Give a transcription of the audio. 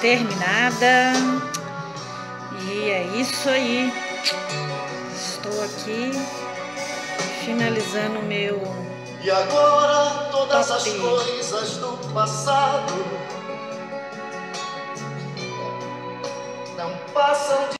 terminada. E é isso aí. Estou aqui finalizando o meu. E agora todas as coisas do passado não passam de